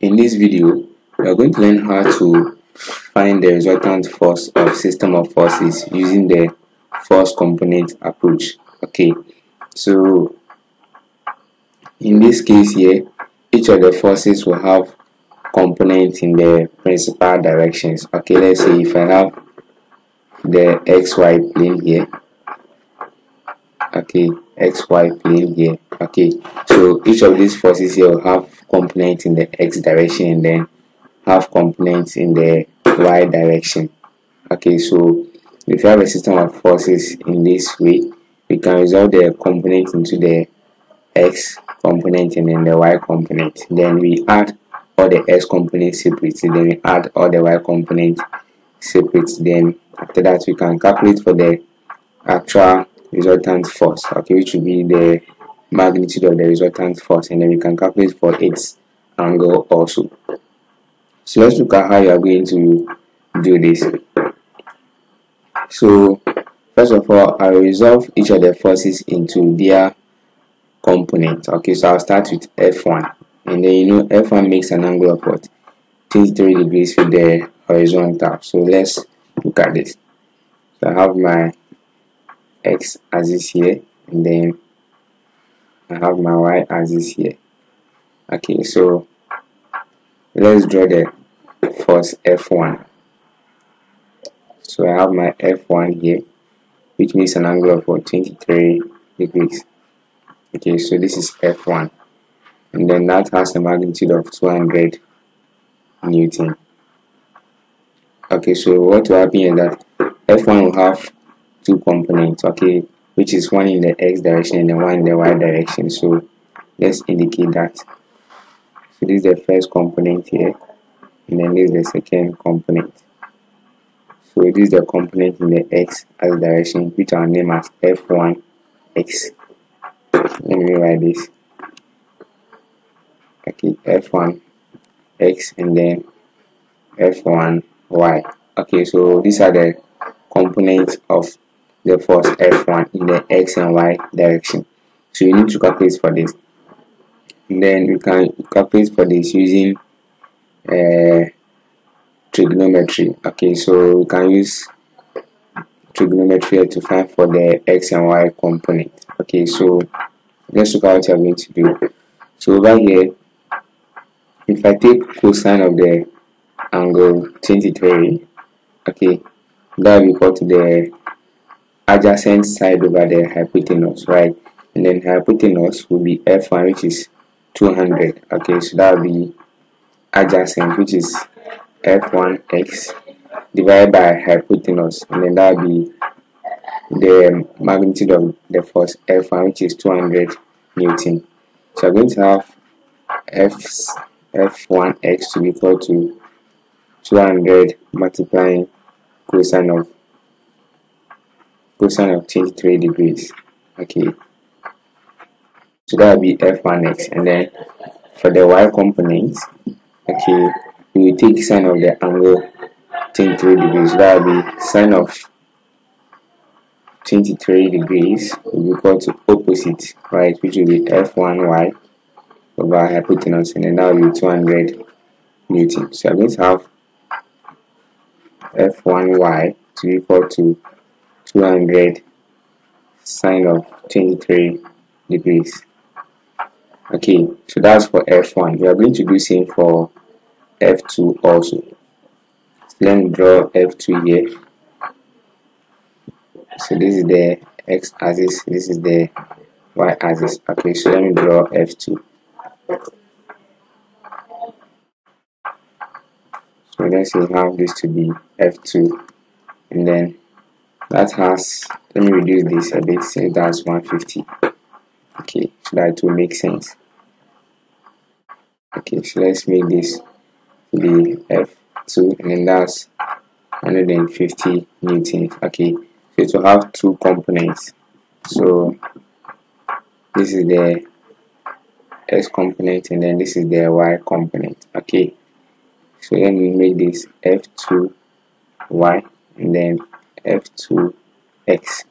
In this video, we are going to learn how to find the resultant force of system of forces using the force component approach. Okay, so in this case here, each of the forces will have components in the principal directions. Okay, let's say if I have the xy plane here, okay, xy plane here, okay, so each of these forces here will have components in the x direction and then have components in the y direction. Okay so if you have a system of forces in this way we can resolve the component into the x component and then the y component. Then we add all the x components separately then we add all the y components separately then after that we can calculate for the actual resultant force okay which will be the magnitude of the resultant force and then we can calculate for its angle also. So let's look at how you are going to do this. So first of all i will resolve each of the forces into their component. Okay so i'll start with f1 and then you know f1 makes an angle of what? 23 degrees with the horizontal. So let's look at this. So i have my x axis here and then I have my y axis here. Okay so let's draw the force F1 so I have my F1 here which means an angle of 23 degrees. Okay so this is F1 and then that has a magnitude of 200 Newton. Okay so what will happen is that F1 will have two components. Okay which is one in the x direction and one in the y direction. So let's indicate that. So this is the first component here and then this is the second component. So this is the component in the x as direction which I'll name as f1x let me write this. Okay f1 x and then f1 y. Okay so these are the components of the force F1 in the x and y direction. So you need to calculate for this. And then you can calculate for this using uh, trigonometry. Okay, so we can use trigonometry to find for the x and y component. Okay, so let's look at what you're going to do. So over here, if I take cosine of the angle 23, okay, that will be equal to the adjacent side over the hypotenuse right? And then hypotenuse will be f1 which is 200 okay so that will be adjacent which is f1x divided by hypotenuse. And then that will be the magnitude of the force f1 which is 200 newton. So i'm going to have f f1x to be equal to 200 multiplying cosine of cosine of 23 degrees. Okay. So that will be f1x and then for the y component okay we will take sine of the angle 23 degrees. That will be sine of 23 degrees will be equal to opposite right which will be f1y over hypotenuse. And then that will be 200 newton so i'm going to have f1y to equal to 200 sine of 23 degrees. Okay so that's for f1 we are going to do same for f2 also. Let me draw f2 here. So this is the x axis this is the y axis. Okay so let me draw f2 so let's have this to be f2 and then that has let me reduce this a bit say that's 150 okay so that will make sense. Okay so let's make this the f2 and then that's 150 newtons okay so it will have two components. So this is the x component and then this is the y component. Okay so let me make this f2y and then f2x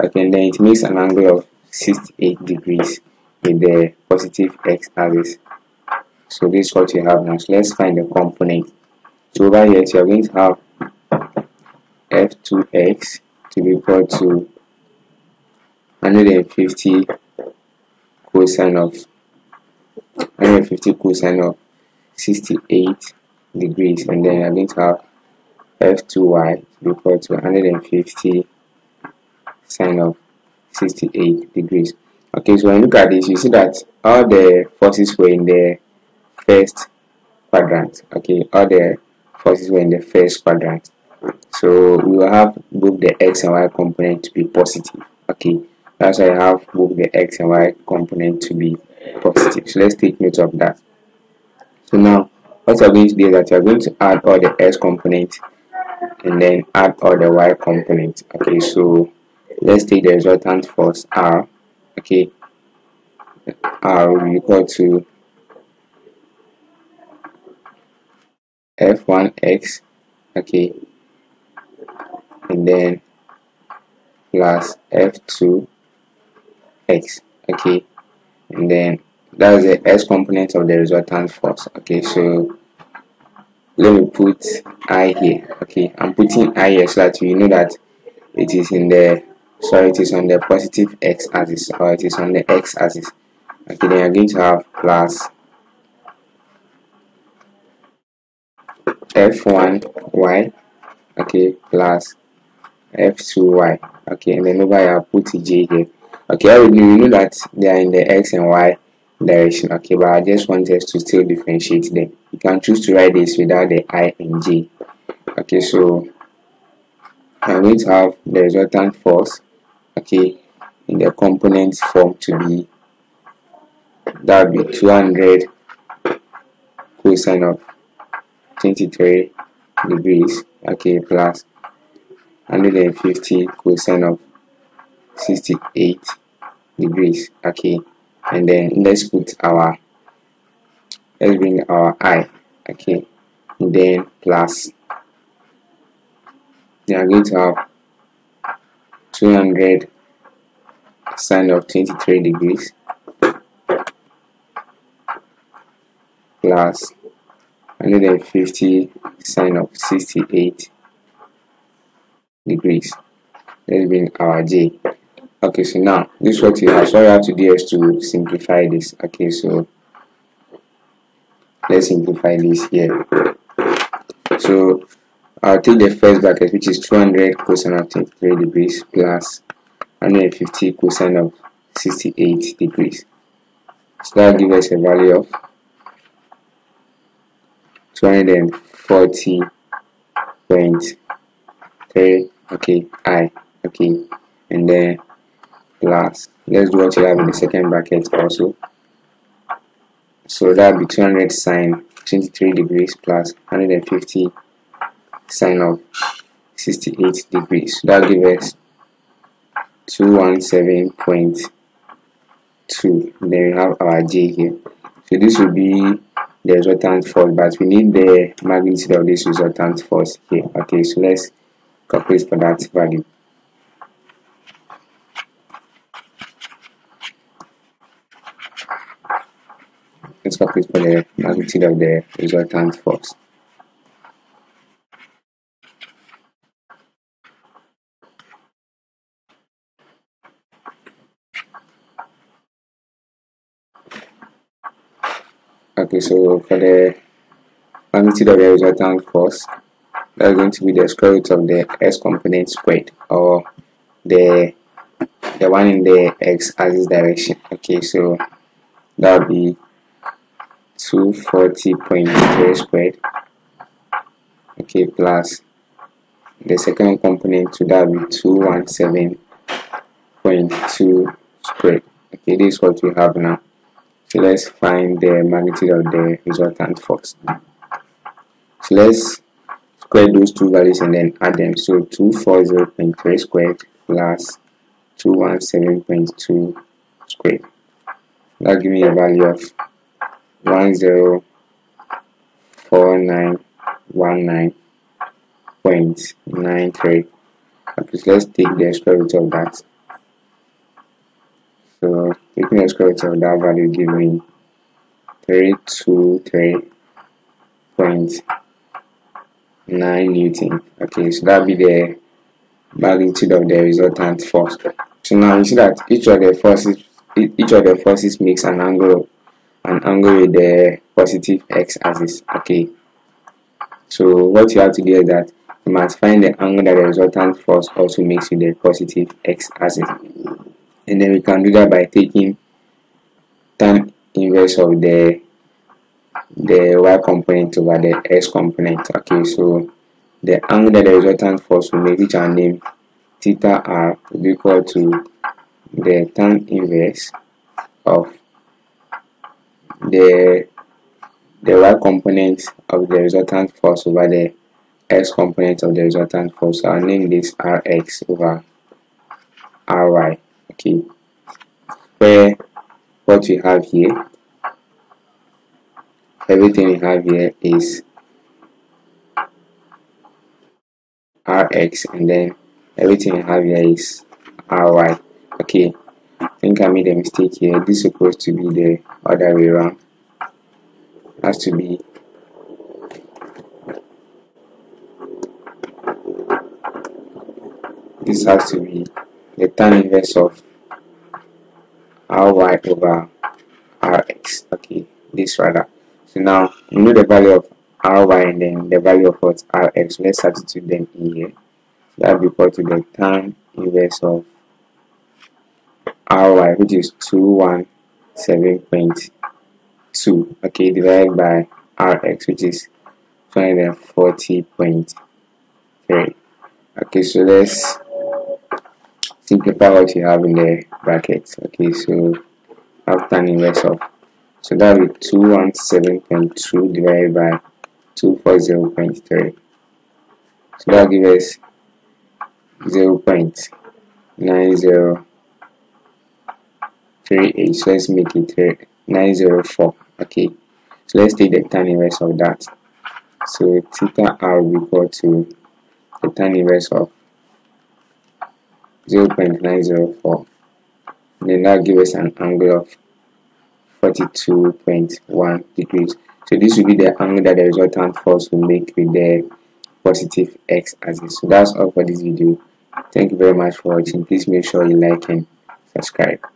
okay and then it makes an angle of 68 degrees with the positive x axis so this is what you have now. So let's find the component. So over here so you're going to have f2x to be equal to 150 cosine of 150 cosine of 68 degrees. And then I'm going to have f2y to equal to 150 sine of 68 degrees. Okay so when you look at this you see that all the forces were in the first quadrant. Okay all the forces were in the first quadrant. So we will have both the x and y component to be positive. Okay that's why I have both the x and y component to be positive. So let's take note of that. So now what you're going to do is that you're going to add all the x components and then add all the y components. Okay so let's take the resultant force r. Okay r will be equal to f1x okay and then plus f2 x okay and then that's the x component of the resultant force. Okay so let me put i here. Okay i'm putting i here so that you know that it is in the so it is on the positive x axis or it is on the x axis. Okay then you're going to have plus f1y okay plus f2y okay and then over here put j here. Okay already you know that they are in the x and y direction okay but I just want us to still differentiate them. You can choose to write this without the i and j. Okay so I'm going to have the resultant force okay in the component form to be that would be 200 cosine of 23 degrees okay plus 150 cosine of 68 degrees okay and then let's put our let's bring our i okay. And then plus we are going to have 200 sine of 23 degrees. Plus 150 sine of 68 degrees. Let's bring our j okay so now this is what you have. So all you have to do is to simplify this. Okay so let's simplify this here. So I'll take the first bracket which is 200 cosine of 23 degrees plus 150 cosine of 68 degrees. So that gives us a value of 240.3 okay i okay. And then plus let's do what you have in the second bracket also. So that be 200 sine 23 degrees plus 150 sine of 68 degrees. That gives us 217.2 then we have our j here. So this will be the resultant force but we need the magnitude of this resultant force here. Okay so let's calculate for that value let's calculate for the magnitude of the resultant force okay so for the magnitude of the resultant force that's going to be the square root of the x component squared or the the one in the x axis direction. Okay so that would be 240.3 squared okay plus the second component to that be 217.2 squared okay this is what we have now so let's find the magnitude of the resultant force. So let's square those two values and then add them. So 240.3 squared plus 217.2 squared. That gives me a value of 104919.93. Okay, so let's take the square root of that. So taking the square root of that value give me 323.9 Newton. Okay, so that'll be the magnitude of the resultant force. So now you see that each of the forces each of the forces makes an angle an angle with the positive x-axis. Okay. So what you have to do is that you must find the angle that the resultant force also makes with the positive x-axis. And then we can do that by taking tan inverse of the the y component over the x component. Okay, so the angle that the resultant force will make, which are named theta r, will be equal to the tan inverse of the the y component of the resultant force over the x component of the resultant force. I'll name this Rx over Ry. Okay. Where what we have here, everything we have here is Rx and then everything we have here is Ry. Okay. I think I made a mistake here. This is supposed to be the other way around. Has to be. This has to be the tan inverse of ry over rx okay this rather. So now you know the value of ry and then the value of what rx let's substitute them in here. So that will equal to the tan inverse of ry which is 217.2 okay divided by rx which is 240.3 okay so let's simplify what you have in the brackets okay so after tan inverse of so that will be 217.2 divided by 240.3 so that gives us 0.90 3 so let's make it 904 okay so let's take the tan inverse of that. So theta r will equal to the tan inverse of 0.904 then that gives us an angle of 42.1 degrees. So this will be the angle that the resultant force will make with the positive x axis. So that's all for this video. Thank you very much for watching. Please make sure you like and subscribe